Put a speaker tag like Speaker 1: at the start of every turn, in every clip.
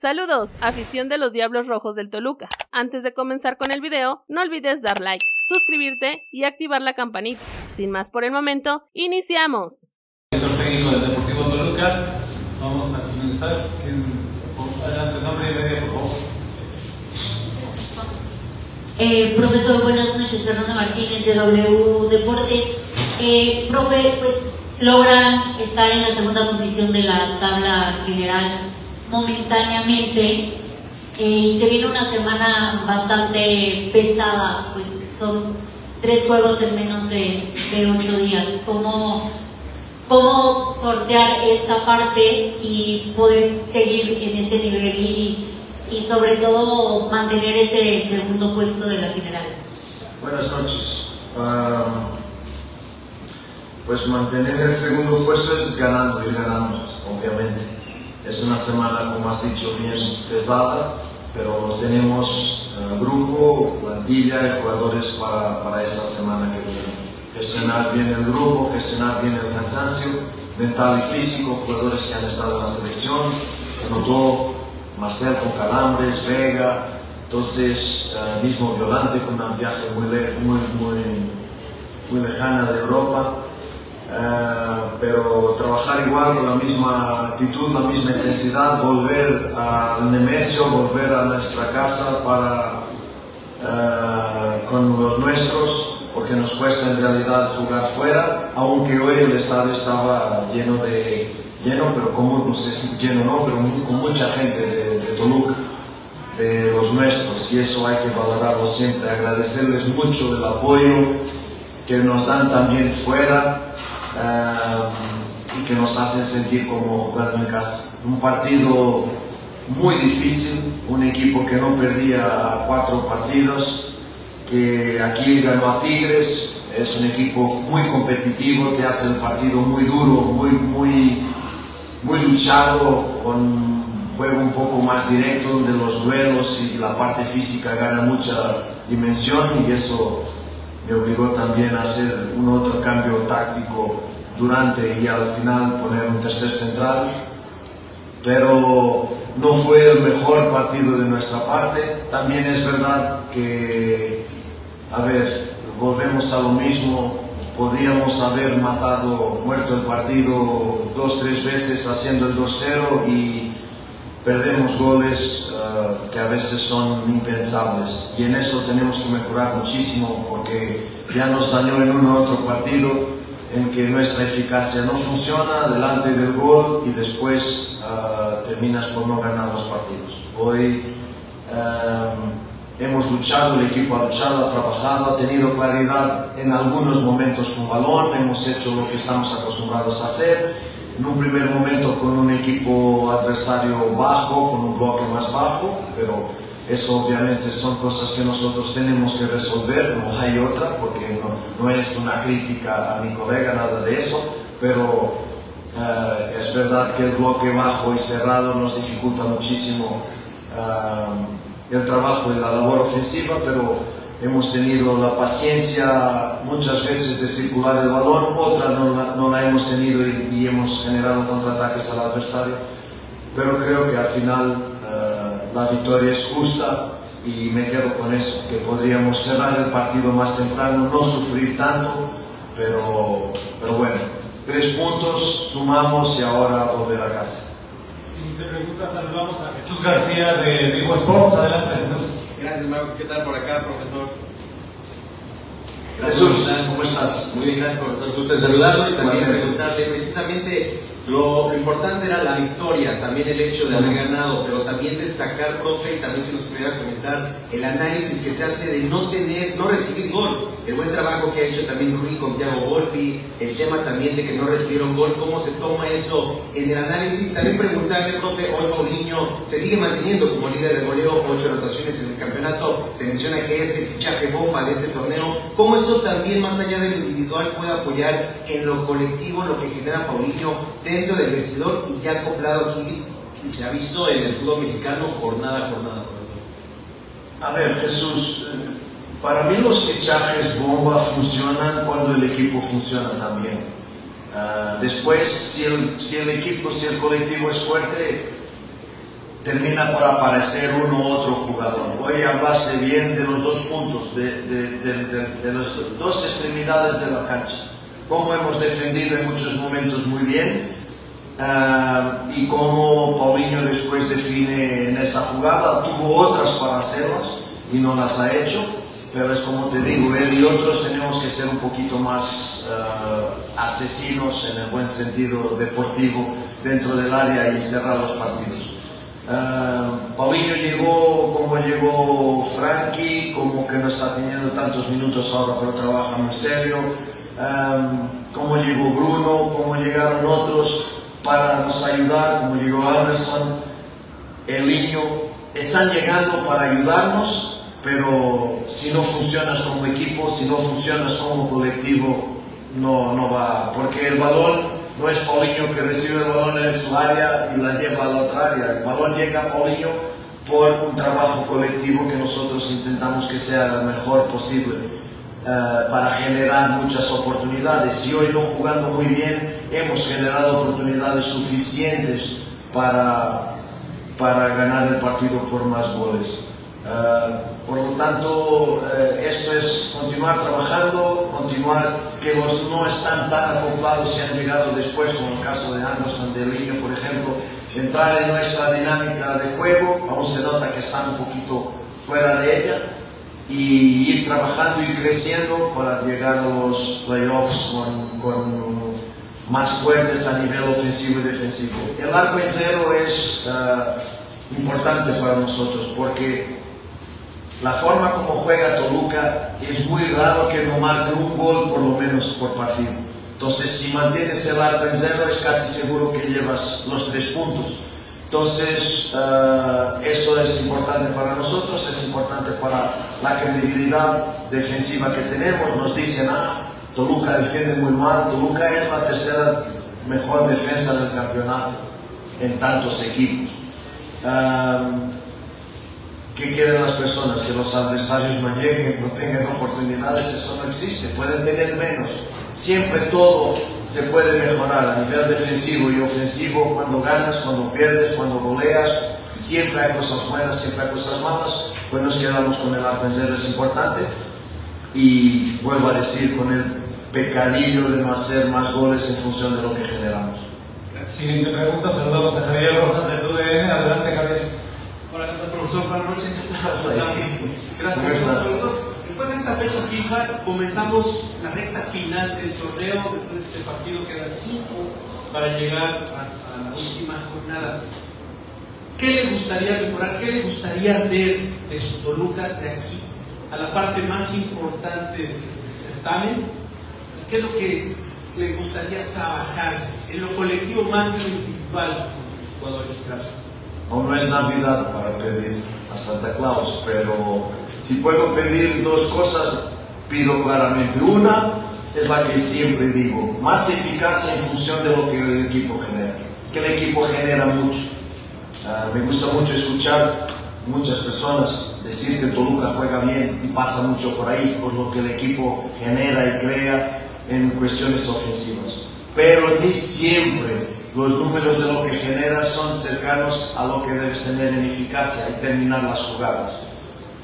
Speaker 1: Saludos, afición de los Diablos Rojos del Toluca. Antes de comenzar con el video, no olvides dar like, suscribirte y activar la campanita. Sin más por el momento, iniciamos.
Speaker 2: El técnico del Deportivo Toluca, vamos a comenzar. Adelante, nombre y medio, por favor.
Speaker 3: Eh, profesor, buenas noches, Fernando Martínez de W Deportes. Eh, profe, pues logran estar en la segunda posición de la tabla general momentáneamente. Eh, se viene una semana bastante pesada, pues son tres juegos en menos de, de ocho días. ¿Cómo, ¿Cómo sortear esta parte y poder seguir en ese nivel y, y sobre todo mantener ese segundo puesto de la general?
Speaker 4: Buenas noches. Ah, pues mantener el segundo puesto es ganando, ir ganando, obviamente. Es una semana, como has dicho, bien pesada, pero tenemos eh, grupo, plantilla y jugadores para, para esa semana que viene. Gestionar bien el grupo, gestionar bien el cansancio mental y físico, jugadores que han estado en la selección. Se notó Marcel con calambres, Vega, entonces eh, mismo Violante con un viaje muy, muy, muy, muy lejana de Europa. Eh, pero trabajar igual con la misma actitud, la misma intensidad, volver al Nemesio, volver a nuestra casa para, eh, con los nuestros, porque nos cuesta en realidad jugar fuera, aunque hoy el estadio estaba lleno de, lleno, pero como, no sé lleno no, pero con mucha gente de Toluca, de los nuestros, y eso hay que valorarlo siempre, agradecerles mucho el apoyo que nos dan también fuera eh, y que nos hacen sentir como jugando en casa. Un partido muy difícil, un equipo que no perdía cuatro partidos, que aquí ganó a Tigres, es un equipo muy competitivo, te hace el partido muy duro, muy, muy, muy luchado, con un juego un poco más directo, donde los duelos y la parte física gana mucha dimensión y eso me obligó también a hacer un otro cambio táctico durante y al final poner un tercer central, pero no fue el mejor partido de nuestra parte. También es verdad que, a ver, volvemos a lo mismo, podíamos haber matado, muerto el partido dos, tres veces haciendo el 2-0 y perdemos goles eh, que a veces son impensables y en eso tenemos que mejorar muchísimo porque ya nos dañó en uno u otro partido en que nuestra eficacia no funciona delante del gol y después eh, terminas por no ganar los partidos. Hoy eh, hemos luchado, el equipo ha luchado, ha trabajado, ha tenido claridad en algunos momentos con balón, hemos hecho lo que estamos acostumbrados a hacer en un primer momento con un equipo adversario bajo, con un bloque más bajo, pero eso obviamente son cosas que nosotros tenemos que resolver, no hay otra, porque no, no es una crítica a mi colega, nada de eso, pero eh, es verdad que el bloque bajo y cerrado nos dificulta muchísimo eh, el trabajo y la labor ofensiva, pero hemos tenido la paciencia muchas veces de circular el balón, otra no la, no la hemos tenido y, y hemos generado contraataques al adversario, pero creo que al final la victoria es justa y me quedo con eso, que podríamos cerrar el partido más temprano, no sufrir tanto, pero, pero bueno, tres puntos, sumamos y ahora volver a casa.
Speaker 2: Si te preguntas, saludamos a Jesús García de Vivo Sports. Adelante, Jesús.
Speaker 5: Gracias, Marco. ¿Qué tal por acá, profesor?
Speaker 4: Jesús, ¿cómo estás?
Speaker 5: Muy bien, gracias, profesor. Gusto de saludarlo y también preguntarle precisamente lo, importante era la victoria, también el hecho de haber ganado, pero también destacar, profe, y también si nos pudiera comentar el análisis que se hace de no tener, no recibir gol, el buen trabajo que ha hecho también Rui con Thiago Volpi, el tema también de que no recibieron gol, cómo se toma eso en el análisis, también preguntarle, profe, hoy Paulinho se sigue manteniendo como líder de goleo, ocho anotaciones en el campeonato, se menciona que es el fichaje bomba de este torneo, cómo eso también más allá de lo individual puede apoyar en lo colectivo lo que genera Paulinho dentro del vestidor y ya acoplado aquí y se ha visto en el fútbol mexicano jornada a jornada.
Speaker 4: A ver, Jesús, para mí los fichajes bomba funcionan cuando el equipo funciona también. Ah, después, si el, si el equipo, si el colectivo es fuerte, termina por aparecer uno u otro jugador. Hoy hablaste bien de los dos puntos, de, de, de, de las dos extremidades de la cancha. Cómo hemos defendido en muchos momentos muy bien y cómo Paulinho después define en esa jugada. Tuvo otras para hacerlas y no las ha hecho, pero es como te digo, él y otros tenemos que ser un poquito más uh, asesinos en el buen sentido deportivo dentro del área y cerrar los partidos. Uh, Paulinho llegó como llegó Frankie, como que no está teniendo tantos minutos ahora, pero trabaja muy serio. Um, como llegó Bruno, como llegaron otros para nos ayudar, como llegó Anderson, el niño, están llegando para ayudarnos, pero si no funcionas como equipo, si no funcionas como colectivo, no, no va, porque el balón no es Paulinho que recibe el balón en su área y la lleva a la otra área. El balón llega a Paulinho por un trabajo colectivo que nosotros intentamos que sea el mejor posible uh, para generar muchas oportunidades. Y hoy no jugando muy bien, hemos generado oportunidades suficientes para, para ganar el partido por más goles. Uh, por lo tanto, eh, esto es continuar trabajando, continuar que los no están tan acoplados y han llegado después, como el caso de Anderson, de Liño, por ejemplo, entrar en nuestra dinámica de juego, aún se nota que están un poquito fuera de ella, y ir trabajando y creciendo para llegar a los playoffs con, con más fuertes a nivel ofensivo y defensivo. El arco en cero es uh, importante para nosotros porque la forma como juega Toluca es muy raro que no marque un gol por lo menos por partido. Entonces, si mantienes el arco en cero, es casi seguro que llevas los tres puntos. Entonces, uh, eso es importante para nosotros, es importante para la credibilidad defensiva que tenemos. Nos dicen, ah, Toluca defiende muy mal. Toluca es la tercera mejor defensa del campeonato en tantos equipos. Uh, ¿Qué quieren las personas? Que los adversarios no lleguen, no tengan oportunidades, eso no existe, pueden tener menos. Siempre todo se puede mejorar a nivel defensivo y ofensivo, cuando ganas, cuando pierdes, cuando goleas, siempre hay cosas buenas, siempre hay cosas malas, pues nos quedamos con el arco es importante y vuelvo a decir, con el pecadillo de no hacer más goles en función de lo que generamos.
Speaker 2: Siguiente pregunta, saludamos a Javier Rojas del UDN, adelante Javier.
Speaker 6: Hola, profesor, buenas noches. Gracias, profesor. Después de esta fecha fija, comenzamos la recta final del torneo. Después de este partido quedan cinco para llegar hasta la última jornada. ¿Qué le gustaría mejorar? ¿Qué le gustaría ver de su Toluca de aquí a la parte más importante del certamen? ¿Qué es lo que le gustaría trabajar en lo colectivo más que lo individual con sus jugadores? Gracias.
Speaker 4: Aún no es Navidad para pedir a Santa Claus, pero si puedo pedir dos cosas, pido claramente. Una es la que siempre digo, más eficacia en función de lo que el equipo genera. Es que el equipo genera mucho. Uh, me gusta mucho escuchar muchas personas decir que Toluca juega bien y pasa mucho por ahí, por lo que el equipo genera y crea en cuestiones ofensivas. Pero ni siempre los números de lo que generas son cercanos a lo que debes tener en eficacia y terminar las jugadas.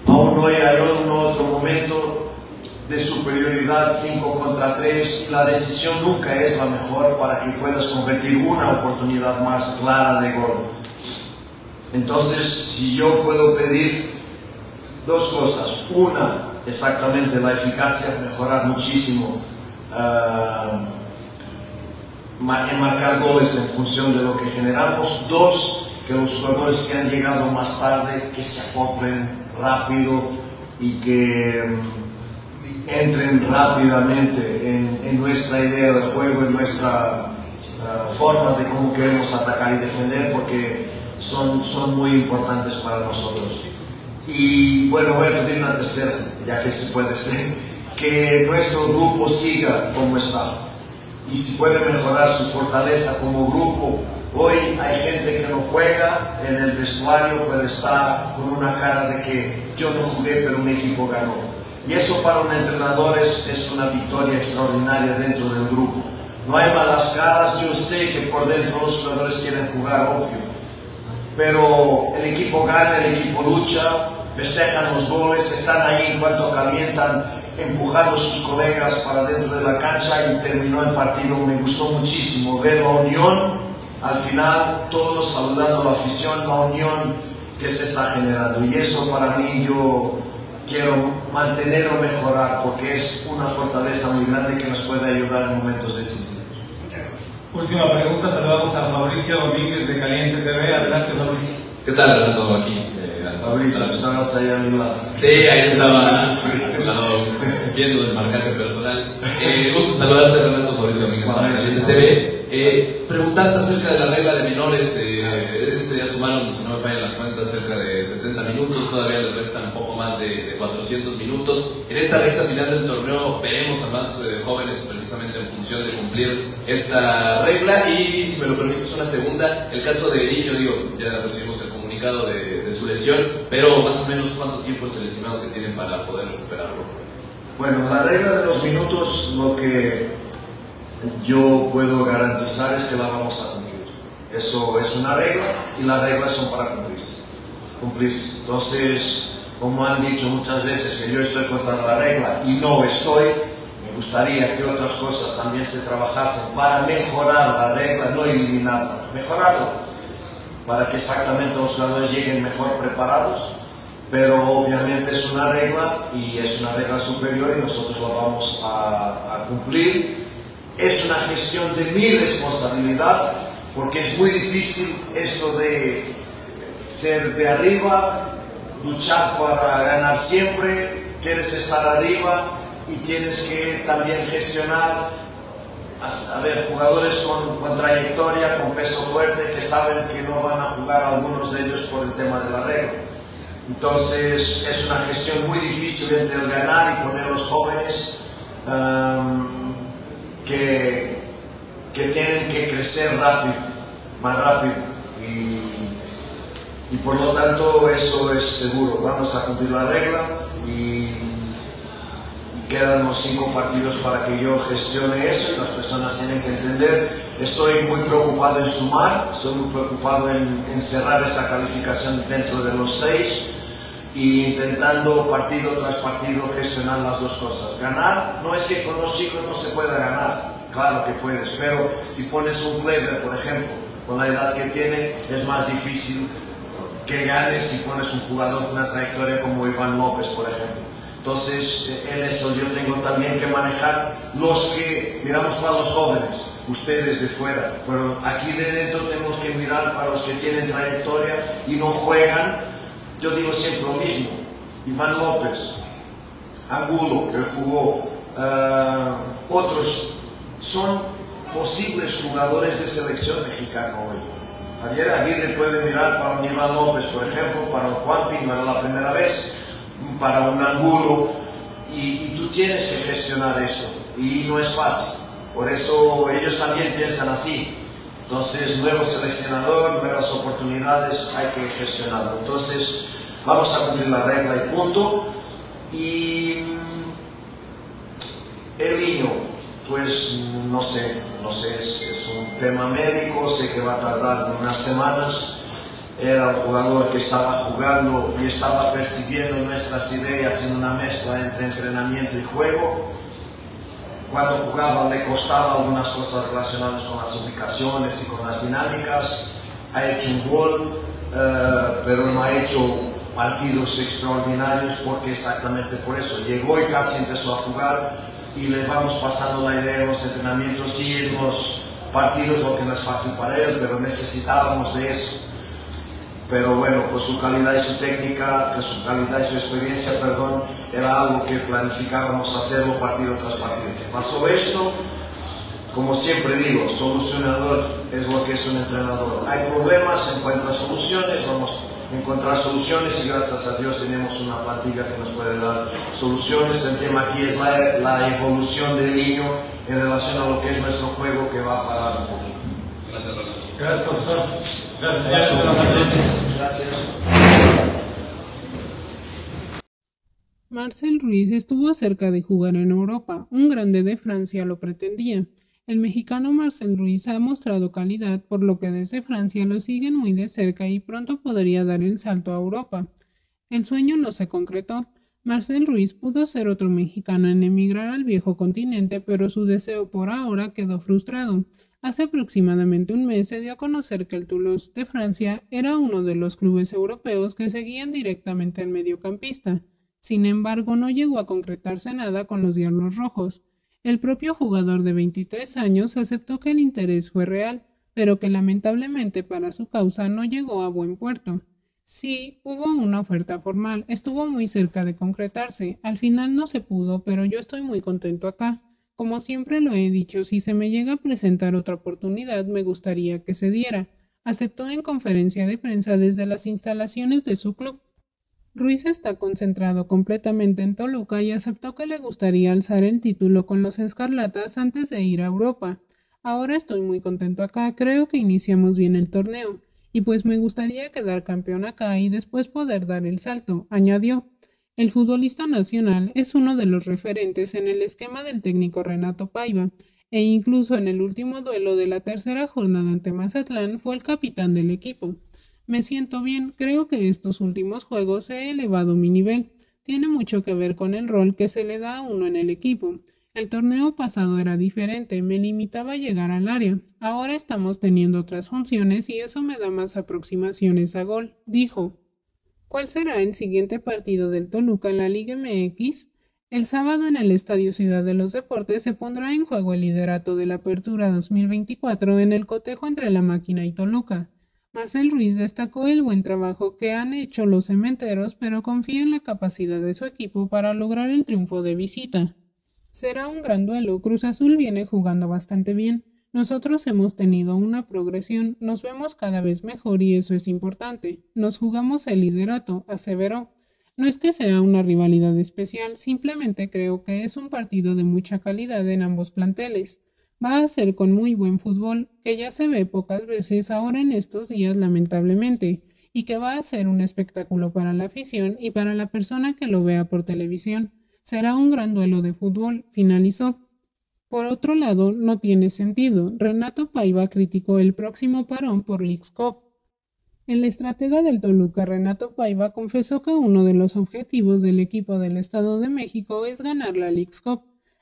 Speaker 4: Aún no hay otro momento de superioridad 5 contra 3 la decisión nunca es la mejor para que puedas convertir una oportunidad más clara de gol. Entonces, si yo puedo pedir dos cosas, una, exactamente la eficacia, mejorar muchísimo. Uh, en marcar goles en función de lo que generamos. Dos, que los jugadores que han llegado más tarde, que se acoplen rápido y que mm, entren rápidamente en, nuestra idea de juego, en nuestra uh, forma de cómo queremos atacar y defender, porque son, son muy importantes para nosotros. Y bueno, voy a pedir una tercera, ya que se puede ser, que nuestro grupo siga como está y si puede mejorar su fortaleza como grupo. Hoy hay gente que no juega en el vestuario, pero está con una cara de que yo no jugué, pero un equipo ganó. Y eso para un entrenador es, es una victoria extraordinaria dentro del grupo. No hay malas caras, yo sé que por dentro los jugadores quieren jugar, obvio. pero el equipo gana, el equipo lucha, festejan los goles, están ahí en cuanto calientan, empujando a sus colegas para dentro de la cancha y terminó el partido. Me gustó muchísimo ver la unión, al final todos saludando a la afición, la unión que se está generando. Y eso para mí yo quiero mantener o mejorar porque es una fortaleza muy grande que nos puede ayudar en momentos decisivos.
Speaker 2: Última pregunta, saludamos a Fabricio Domínguez de Caliente TV. Adelante, Fabricio.
Speaker 7: ¿Qué tal, Renato? Aquí.
Speaker 4: Fabricio, estabas ahí a mi lado.
Speaker 7: Sí, ahí estaba, viendo el marcaje personal. Eh, gusto saludarte, Renato Fabricio Domínguez para Caliente TV. Eh, preguntarte acerca de la regla de menores, eh, este día sumaron, si no me fallan las cuentas, cerca de 70 minutos, todavía les restan un poco más de, de 400 minutos. En esta recta final del torneo veremos a más eh, jóvenes precisamente en función de cumplir esta regla y si me lo permites una segunda, el caso de Niño, digo, ya recibimos el comunicado de, de su lesión, pero más o menos cuánto tiempo es el estimado que tienen para poder recuperarlo.
Speaker 4: Bueno, la regla de los minutos, lo que yo puedo garantizar es que la vamos a cumplir. Eso es una regla y las reglas son para cumplirse. cumplirse. Entonces, como han dicho muchas veces que yo estoy contra la regla y no estoy, me gustaría que otras cosas también se trabajasen para mejorar la regla, no eliminarla, mejorarla, para que exactamente los jugadores lleguen mejor preparados. Pero obviamente es una regla y es una regla superior y nosotros la vamos a, a cumplir es una gestión de mi responsabilidad porque es muy difícil esto de ser de arriba, luchar para ganar siempre, quieres estar arriba y tienes que también gestionar, a ver, jugadores con, con, trayectoria, con peso fuerte, que saben que no van a jugar algunos de ellos por el tema de la regla. Entonces es una gestión muy difícil entre el ganar y poner los jóvenes. Um, que, que tienen que crecer rápido, más rápido. Y, y, por lo tanto eso es seguro. Vamos a cumplir la regla y, quedan los cinco partidos para que yo gestione eso y las personas tienen que entender. Estoy muy preocupado en sumar, estoy muy preocupado en, en cerrar esta calificación dentro de los seis y intentando partido tras partido gestionar las dos cosas. Ganar no es que con los chicos no se pueda ganar, claro que puedes, pero si pones un Kleber, por ejemplo, con la edad que tiene, es más difícil que ganes si pones un jugador con una trayectoria como Iván López, por ejemplo. Entonces, en eso yo tengo también que manejar los que miramos para los jóvenes, ustedes de fuera, pero aquí de dentro tenemos que mirar para los que tienen trayectoria y no juegan yo digo siempre lo mismo. Iván López, Angulo, que jugó, uh, otros son posibles jugadores de selección mexicana hoy. Javier Aguirre puede mirar para un Iván López, por ejemplo, para un Juanpi, no era la primera vez, para un Angulo, y, y tú tienes que gestionar esto, y no es fácil. Por eso ellos también piensan así. Entonces, nuevo seleccionador, nuevas oportunidades, hay que gestionarlo. Entonces, vamos a cumplir la regla y punto. Y el niño, pues no sé, no sé, es, un tema médico, sé que va a tardar unas semanas. Era un jugador que estaba jugando y estaba percibiendo nuestras ideas en una mezcla entre entrenamiento y juego cuando jugaba le costaba algunas cosas relacionadas con las ubicaciones y con las dinámicas. Ha hecho un gol, uh, pero no ha hecho partidos extraordinarios porque exactamente por eso llegó y casi empezó a jugar y le vamos pasando la idea en los entrenamientos y en los partidos, lo que no es fácil para él, pero necesitábamos de eso. Pero bueno, con su calidad y su técnica, con su calidad y su experiencia, perdón, era algo que planificábamos hacerlo partido tras partido. Pasó esto, como siempre digo, solucionador es lo que es un entrenador. Hay problemas, encuentra soluciones, vamos a encontrar soluciones y gracias a Dios tenemos una plantilla que nos puede dar soluciones. El tema aquí es la, la evolución del niño en relación a lo que es nuestro juego que va a parar un poquito.
Speaker 2: Gracias, Gracias, profesor. Gracias, Gracias.
Speaker 8: Marcel Ruiz estuvo cerca de jugar en Europa, un grande de Francia lo pretendía. El mexicano Marcel Ruiz ha mostrado calidad, por lo que desde Francia lo siguen muy de cerca y pronto podría dar el salto a Europa. El sueño no se concretó. Marcel Ruiz pudo ser otro mexicano en emigrar al viejo continente, pero su deseo por ahora quedó frustrado. Hace aproximadamente un mes se dio a conocer que el Toulouse de Francia era uno de los clubes europeos que seguían directamente al mediocampista. Sin embargo, no llegó a concretarse nada con los Diablos Rojos. El propio jugador de 23 años aceptó que el interés fue real, pero que lamentablemente para su causa no llegó a buen puerto. Sí, hubo una oferta formal, estuvo muy cerca de concretarse, al final no se pudo, pero yo estoy muy contento acá. Como siempre lo he dicho, si se me llega a presentar otra oportunidad me gustaría que se diera. Aceptó en conferencia de prensa desde las instalaciones de su club. Ruiz está concentrado completamente en Toluca y aceptó que le gustaría alzar el título con los Escarlatas antes de ir a Europa. Ahora estoy muy contento acá, creo que iniciamos bien el torneo, y pues me gustaría quedar campeón acá y después poder dar el salto, añadió. El futbolista nacional es uno de los referentes en el esquema del técnico Renato Paiva, e incluso en el último duelo de la tercera jornada ante Mazatlán fue el capitán del equipo. Me siento bien, creo que estos últimos juegos he elevado mi nivel. Tiene mucho que ver con el rol que se le da a uno en el equipo. El torneo pasado era diferente, me limitaba a llegar al área. Ahora estamos teniendo otras funciones y eso me da más aproximaciones a gol, dijo. ¿Cuál será el siguiente partido del Toluca en la Liga MX? El sábado en el Estadio Ciudad de los Deportes se pondrá en juego el liderato de la Apertura 2024 en el cotejo entre la máquina y Toluca. Marcel Ruiz destacó el buen trabajo que han hecho los cementeros, pero confía en la capacidad de su equipo para lograr el triunfo de visita. Será un gran duelo. Cruz Azul viene jugando bastante bien. Nosotros hemos tenido una progresión, nos vemos cada vez mejor y eso es importante. Nos jugamos el liderato, aseveró. No es que sea una rivalidad especial, simplemente creo que es un partido de mucha calidad en ambos planteles. Va a ser con muy buen fútbol, que ya se ve pocas veces ahora en estos días lamentablemente, y que va a ser un espectáculo para la afición y para la persona que lo vea por televisión. Será un gran duelo de fútbol, finalizó. Por otro lado, no tiene sentido. Renato Paiva criticó el próximo parón por Leagues Cup. El estratega del Toluca, Renato Paiva, confesó que uno de los objetivos del equipo del Estado de México es ganar la Leagues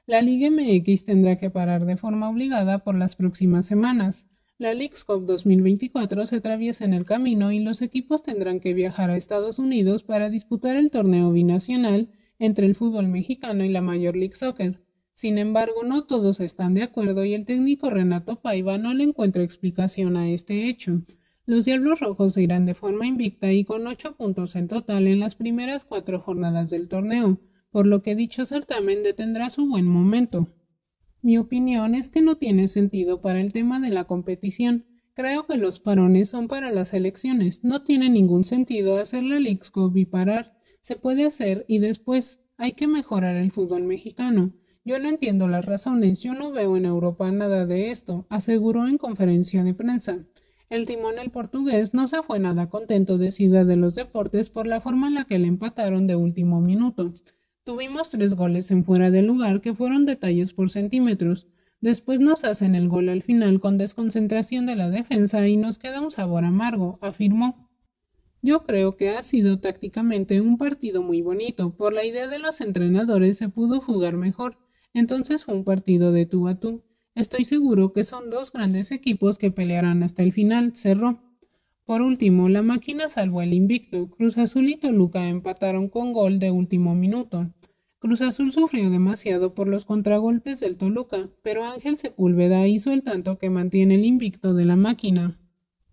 Speaker 8: la Liga MX tendrá que parar de forma obligada por las próximas semanas. La Leagues Cup 2024 se atraviesa en el camino y los equipos tendrán que viajar a Estados Unidos para disputar el torneo binacional entre el fútbol mexicano y la Major League Soccer. Sin embargo, no todos están de acuerdo y el técnico Renato Paiva no le encuentra explicación a este hecho. Los Diablos Rojos irán de forma invicta y con ocho puntos en total en las primeras cuatro jornadas del torneo por lo que dicho certamen detendrá su buen momento. Mi opinión es que no tiene sentido para el tema de la competición. Creo que los parones son para las elecciones. No tiene ningún sentido hacer la Cup y parar. Se puede hacer y después hay que mejorar el fútbol mexicano. Yo no entiendo las razones, yo no veo en Europa nada de esto, aseguró en conferencia de prensa. El timonel portugués no se fue nada contento de Ciudad de los Deportes por la forma en la que le empataron de último minuto. Tuvimos tres goles en fuera de lugar que fueron detalles por centímetros. Después nos hacen el gol al final con desconcentración de la defensa y nos queda un sabor amargo, afirmó. Yo creo que ha sido tácticamente un partido muy bonito. Por la idea de los entrenadores se pudo jugar mejor. Entonces fue un partido de tú a tú. Estoy seguro que son dos grandes equipos que pelearán hasta el final, cerró. Por último, la máquina salvó el invicto. Cruz Azul y Toluca empataron con gol de último minuto. Cruz Azul sufrió demasiado por los contragolpes del Toluca, pero Ángel Sepúlveda hizo el tanto que mantiene el invicto de la máquina.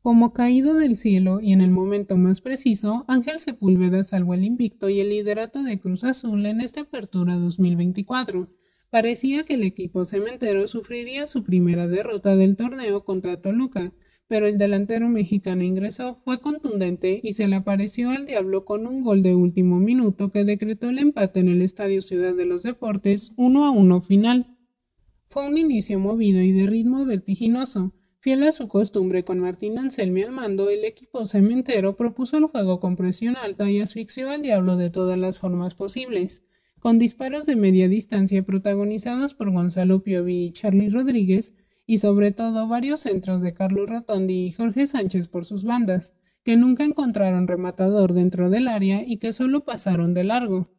Speaker 8: Como caído del cielo y en el momento más preciso, Ángel Sepúlveda salvó el invicto y el liderato de Cruz Azul en esta apertura 2024. Parecía que el equipo cementero sufriría su primera derrota del torneo contra Toluca, pero el delantero mexicano ingresó, fue contundente y se le apareció al diablo con un gol de último minuto que decretó el empate en el Estadio Ciudad de los Deportes 1 a 1 final. Fue un inicio movido y de ritmo vertiginoso. Fiel a su costumbre con Martín Anselmi al mando, el equipo cementero propuso el juego con presión alta y asfixió al diablo de todas las formas posibles. con disparos de media distancia protagonizados por Gonzalo Piovi y Charlie Rodríguez, y sobre todo varios centros de Carlos Rotondi y Jorge Sánchez por sus bandas, que nunca encontraron rematador dentro del área y que solo pasaron de largo.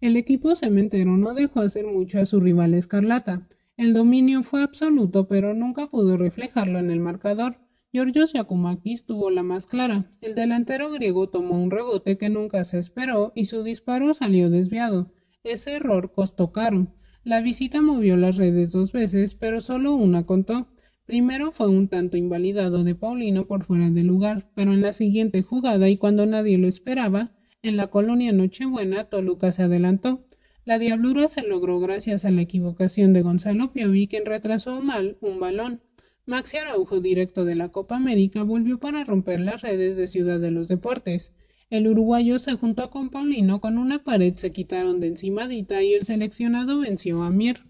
Speaker 8: El equipo cementero no dejó hacer mucho a su rival Escarlata. El dominio fue absoluto, pero nunca pudo reflejarlo en el marcador. Georgios Yakumakis tuvo la más clara. El delantero griego tomó un rebote que nunca se esperó y su disparo salió desviado. Ese error costó caro. La visita movió las redes dos veces, pero solo una contó. Primero fue un tanto invalidado de Paulino por fuera del lugar, pero en la siguiente jugada y cuando nadie lo esperaba, en la colonia Nochebuena, Toluca se adelantó. La diablura se logró gracias a la equivocación de Gonzalo Piovi, quien retrasó mal un balón. Maxi Araujo, directo de la Copa América, volvió para romper las redes de Ciudad de los Deportes. El uruguayo se juntó con Paulino, con una pared se quitaron de encimadita y el seleccionado venció a Mier.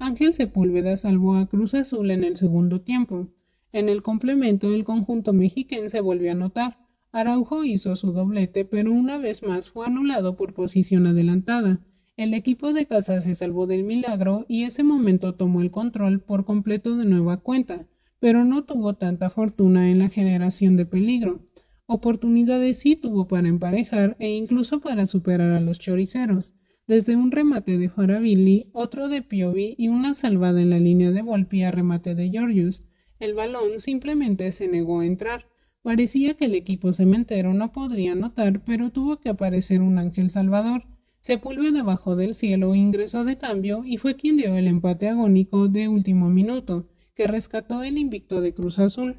Speaker 8: Ángel Sepúlveda salvó a Cruz Azul en el segundo tiempo. En el complemento, el conjunto mexiquense volvió a anotar. Araujo hizo su doblete, pero una vez más fue anulado por posición adelantada. El equipo de casa se salvó del milagro y ese momento tomó el control por completo de nueva cuenta, pero no tuvo tanta fortuna en la generación de peligro. Oportunidades sí tuvo para emparejar e incluso para superar a los choriceros, desde un remate de Farabilli, otro de Piovi y una salvada en la línea de Volpi a remate de Georgius. El balón simplemente se negó a entrar. Parecía que el equipo cementero no podría anotar, pero tuvo que aparecer un ángel salvador. Sepúlveda debajo del cielo ingresó de cambio y fue quien dio el empate agónico de último minuto, que rescató el invicto de Cruz Azul.